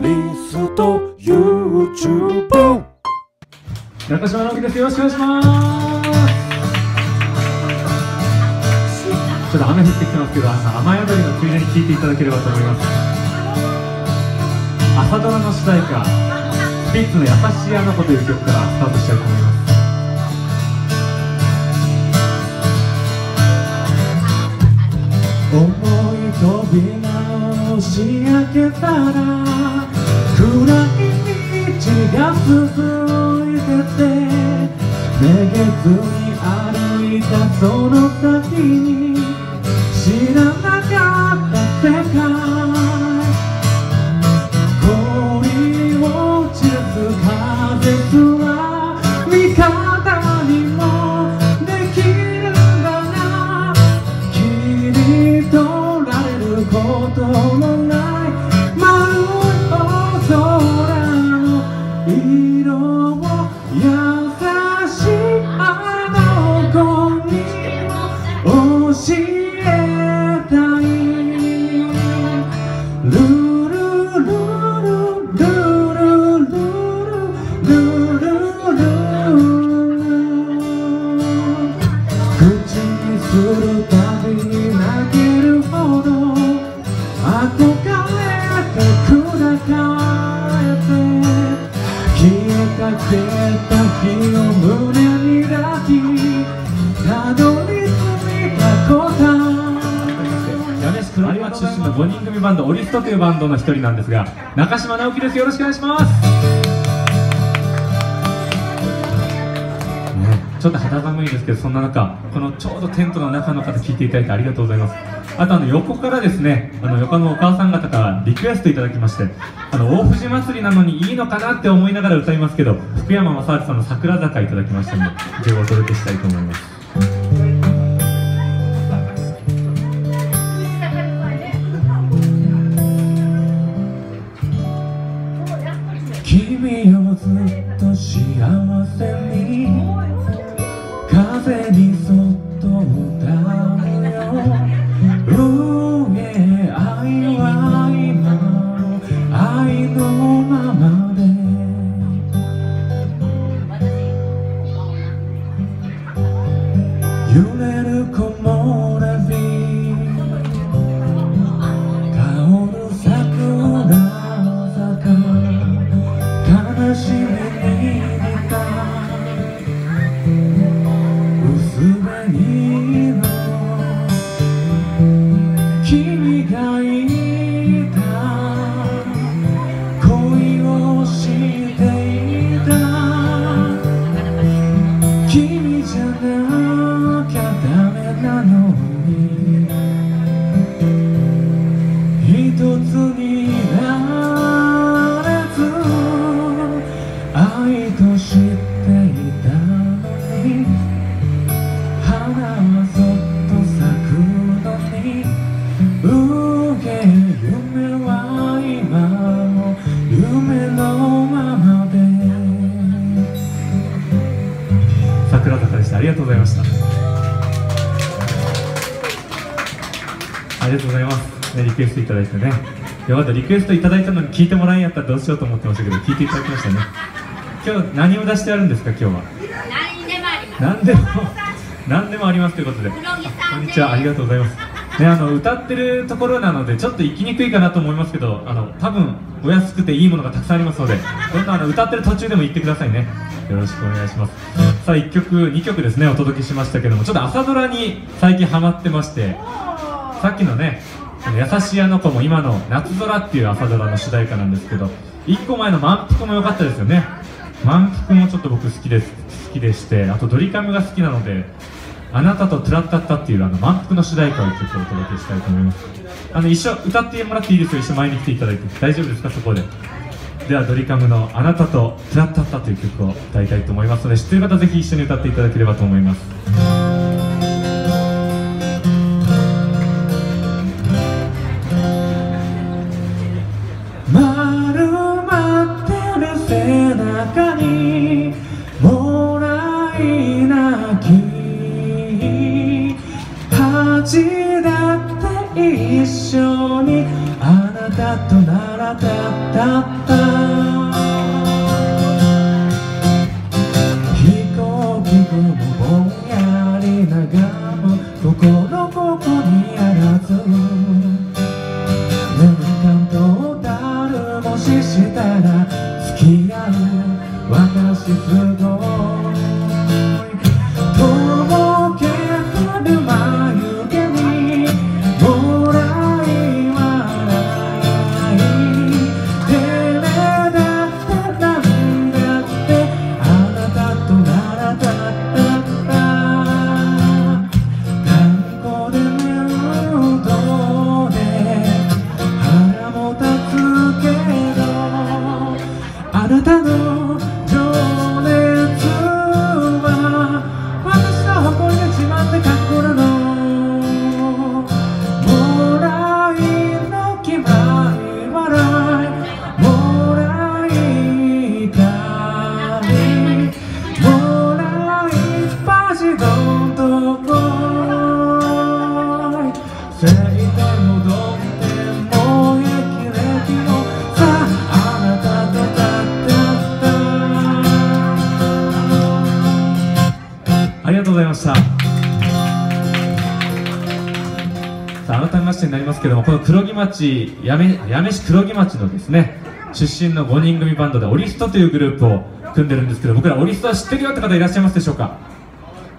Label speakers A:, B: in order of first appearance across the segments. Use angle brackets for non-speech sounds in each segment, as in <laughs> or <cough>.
A: リスと YouTube
B: 中島直樹です。よろしくお願いします。ちょっと雨降ってきてますけどあの雨宿りのついでに聴いていただければと思います。朝ドラの主題歌スピッツの「優しいあの子」という曲からスタートしたいと思います。
C: 思い飛び直し明けたら暗い道が続いててめげずに歩いたその先にい
B: うバンドの一人なんですが中島直樹です。よろしくお願いします。ね、ちょっと肌寒いですけどそんな中このちょうどテントの中の方聞いていただいてありがとうございます。あとあの横からですねあの横のお母さん方からリクエストいただきましてあの大藤祭りなのにいいのかなって思いながら歌いますけど福山雅治さんの「桜坂」いただきましたので一応お届けしたいと思います。
C: 一つに
B: クエストいただいてね。よかったリクエストいただいたのに聞いてもらえんやったらどうしようと思ってましたけど聞いていただきましたね。今日何を出してあるんですか？今日は。
D: 何でもあります。
B: 何でも何でもありますということで。こんにちは。ありがとうございます。ねあの歌ってるところなのでちょっと行きにくいかなと思いますけどあの多分お安くていいものがたくさんありますのでどんどんあの歌ってる途中でも言ってくださいね。よろしくお願いします。さあ1曲2曲ですねお届けしましたけどもちょっと朝ドラに最近ハマってましてさっきのね「あの優しいあの子」も今の「夏空」っていう朝ドラの主題歌なんですけど1個前の「満腹」も良かったですよね。満腹もちょっと僕好きです。好きでしてあとドリカムが好きなので「あなたとトゥラッタッタ」っていうあの満腹の主題歌を一曲お届けしたいと思います。あの一緒歌ってもらっていいですよ。一緒前に来ていただいて。大丈夫ですかそこで。ではドリカムの「あなたとトゥラッタッタ」という曲を歌いたいと思いますので知ってる方ぜひ一緒に歌っていただければと思います。
C: とならたったった。ありがと
B: うございました。さあ改めましてになりますけどもこの黒木町八女市黒木町のですね出身の5人組バンドでオリストというグループを組んでるんですけど僕らオリストは知ってるよって方いらっしゃいますでしょうか？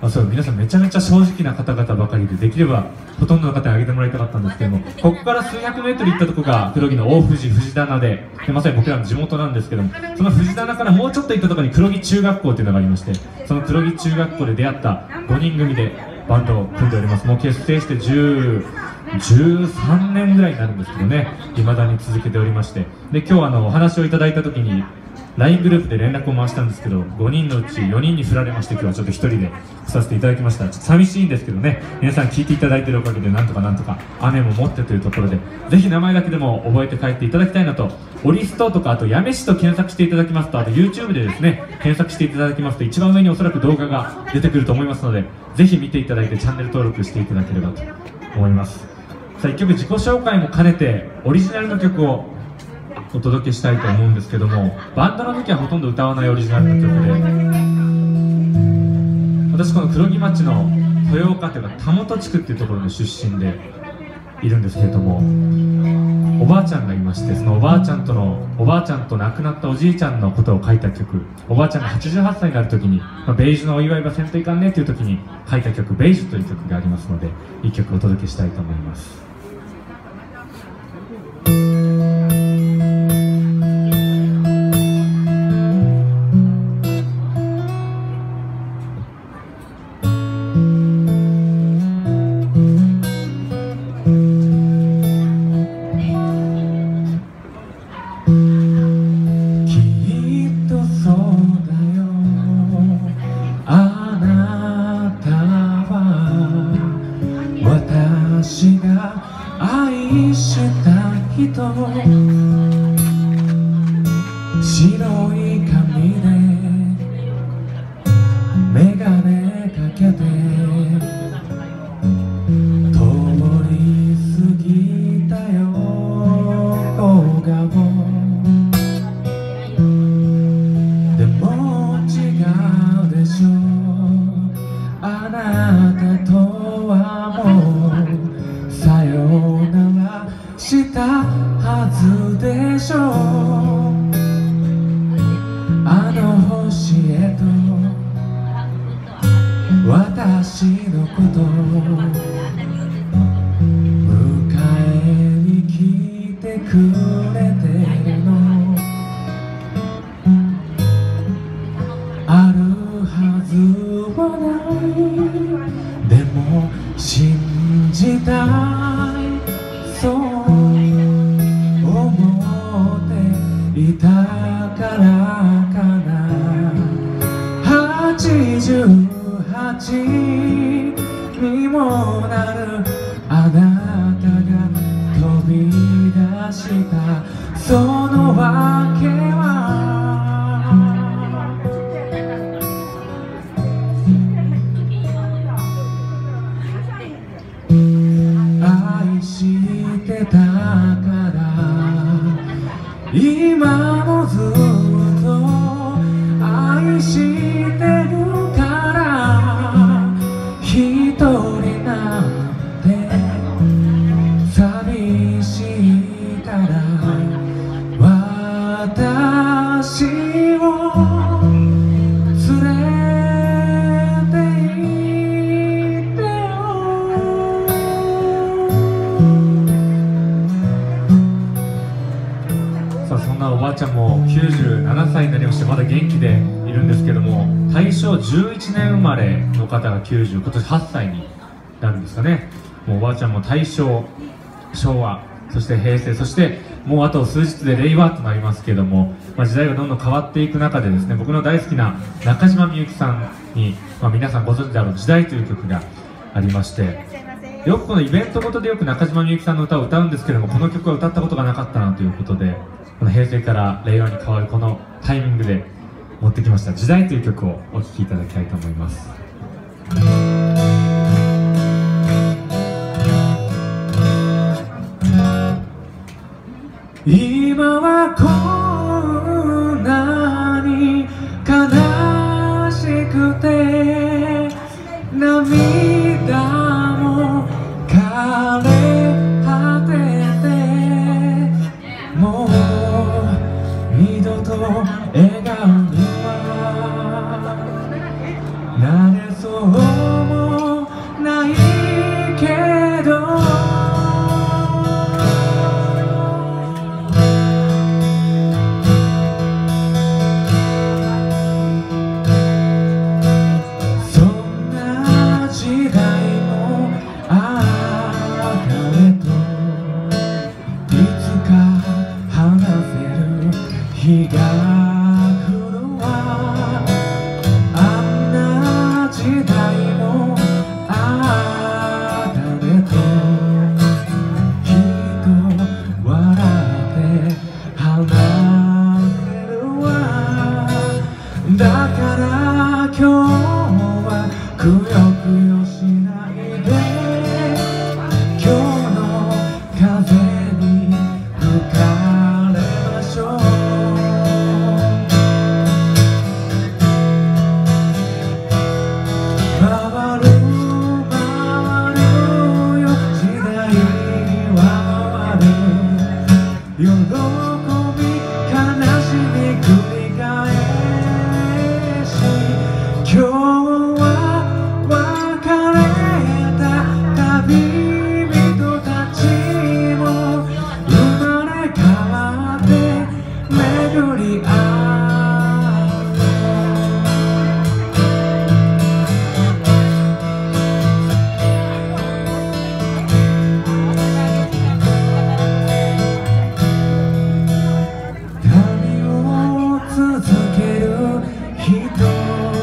B: あそう皆さんめちゃめちゃ正直な方々ばかりでできればほとんどの方にあげてもらいたかったんですけどもここから数百メートル行ったとこが黒木の大藤藤棚ででまさに僕らの地元なんですけどもその藤棚からもうちょっと行ったところに黒木中学校っていうのがありましてその黒木中学校で出会った5人組でバンドを組んでおります。もう結成して10 13年ぐらいになるんですけどね未だに続けておりまして。で今日あのお話をいただいた時に LINE グループで連絡を回したんですけど5人のうち4人に振られまして今日はちょっと1人で来させていただきました。寂しいんですけどね。皆さん聞いていただいてるおかげでなんとかなんとか雨も持ってというところでぜひ名前だけでも覚えて帰っていただきたいなと。オリストとかあと八女市と検索していただきますとあと YouTube でですね検索していただきますと一番上におそらく動画が出てくると思いますのでぜひ見ていただいてチャンネル登録していただければと思います。さあ1曲自己紹介も兼ねてオリジナルの曲をお届けしたいと思うんですけどもバンドの時はほとんど歌わないオリジナルの曲で私この黒木町の豊岡というか田本地区っていうところの出身でいるんですけれどもおばあちゃんがいましてそのおばあちゃんとのおばあちゃんと亡くなったおじいちゃんのことを書いた曲おばあちゃんが88歳になる時に、まあ、ベージュのお祝いはせんといかんねっていう時に書いた曲「ベージュ」という曲がありますのでいい曲お届けしたいと思います。
C: あなたとはもうさようならしたはずでしょう。いたからかな88にもなるあなたが飛び出した。取れ
B: なの方が90今年8歳になるんですかね。もうおばあちゃんも大正昭和そして平成そしてもうあと数日で令和となりますけども、まあ、時代がどんどん変わっていく中でですね僕の大好きな中島みゆきさんに、まあ、皆さんご存知であろう「時代」という曲がありましてよくこのイベントごとでよく中島みゆきさんの歌を歌うんですけどもこの曲は歌ったことがなかったなということでこの平成から令和に変わるこのタイミングで持ってきました「時代」という曲をお聴きいただきたいと思います。
C: 今はこんなに悲しくて涙る人。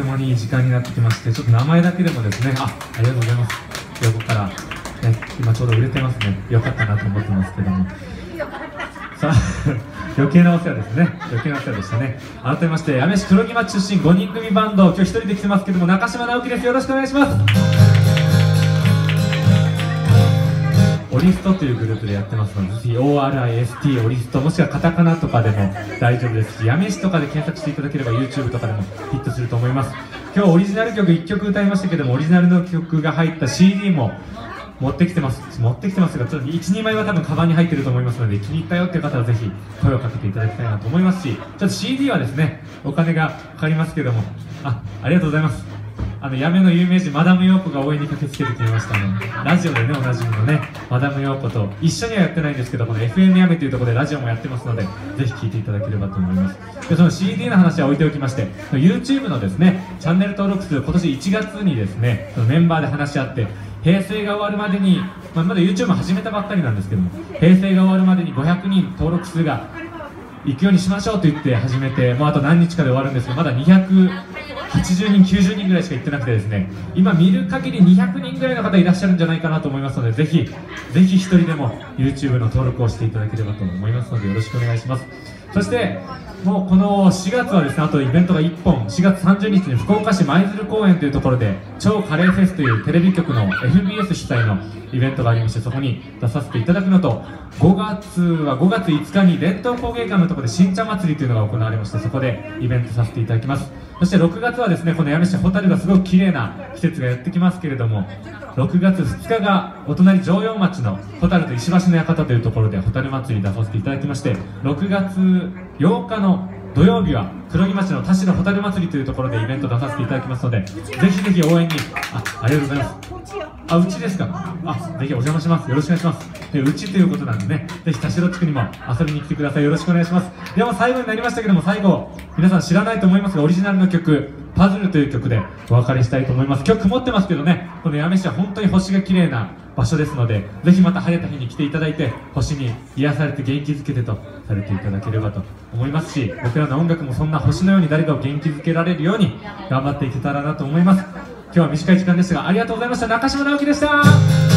B: いう間に時間になってきましてちょっと名前だけでもですねあありがとうございます。横から、ね、今ちょうど売れてますね。よかったなと思ってますけども。さあ <laughs> 余計なお世話ですね。余計なお世話でしたね。改めまして八女市黒木町出身5人組バンド今日一人で来てますけども中島直樹です。よろしくお願いします。リストというグループでやってますので、ぜひ ORIST、オリスト、もしくはカタカナとかでも大丈夫ですし、やめしとかで検索していただければ YouTube とかでもヒットすると思います。今日オリジナル曲1曲歌いましたけども、オリジナルの曲が入った CD も持ってきてます。持ってきてますが、ちょっと1、2枚は多分カバンに入ってると思いますので、気に入ったよっていう方はぜひ声をかけていただきたいなと思いますし、ちょっと CD はですね、お金がかかりますけども、あ、ありがとうございます。あの、やめの有名人、マダム陽子が応援に駆けつけてくれましたね。ラジオでね、おなじみのね、マダム陽子と一緒にはやってないんですけど、この FM やめというところでラジオもやってますので、ぜひ聴いていただければと思います。で、その CD の話は置いておきまして、YouTube のですね、チャンネル登録数、今年1月にですね、そのメンバーで話し合って、平成が終わるまでに、まあ、まだ YouTube 始めたばっかりなんですけども、平成が終わるまでに500人登録数が行くようにしましょうと言って始めて、もうあと何日かで終わるんですけど、まだ200 80人、90人ぐらいしか行ってなくてですね、今見る限り200人ぐらいの方いらっしゃるんじゃないかなと思いますので、ぜひ、ぜひ一人でも YouTube の登録をしていただければと思いますので、よろしくお願いします。そして、もうこの4月はですね、あとイベントが1本、4月30日に福岡市舞鶴公園というところで、超カレーフェスというテレビ局の FBS 主催のイベントがありまして、そこに出させていただくのと、5月は5月5日に伝統工芸館のところで新茶祭りというのが行われまして、そこでイベントさせていただきます。そして6月はですね、この八女市ホタルがすごく綺麗な季節がやってきますけれども、6月2日がお隣城陽町のホタルと石橋の館というところでホタル祭りに出させていただきまして6月8日の土曜日は黒木町の田代ホタル祭りというところでイベント出させていただきますのでぜひぜひ応援に。あありがとうございます。あうちですか？あぜひお邪魔します。よろしくお願いします。でうちということなんでねぜひ田代地区にも遊びに来てください。よろしくお願いします。では最後になりましたけども最後皆さん知らないと思いますがオリジナルの曲パズルという曲でお別れしたいと思います。今日曇ってますけどねこの八女市は本当に星が綺麗な場所ですのでぜひまた晴れた日に来ていただいて星に癒されて元気づけてとされていただければと思いますし僕らの音楽もそんな星のように誰かを元気づけられるように頑張っていけたらなと思います。今日は短い時間でしたがありがとうございました。中島直樹でした。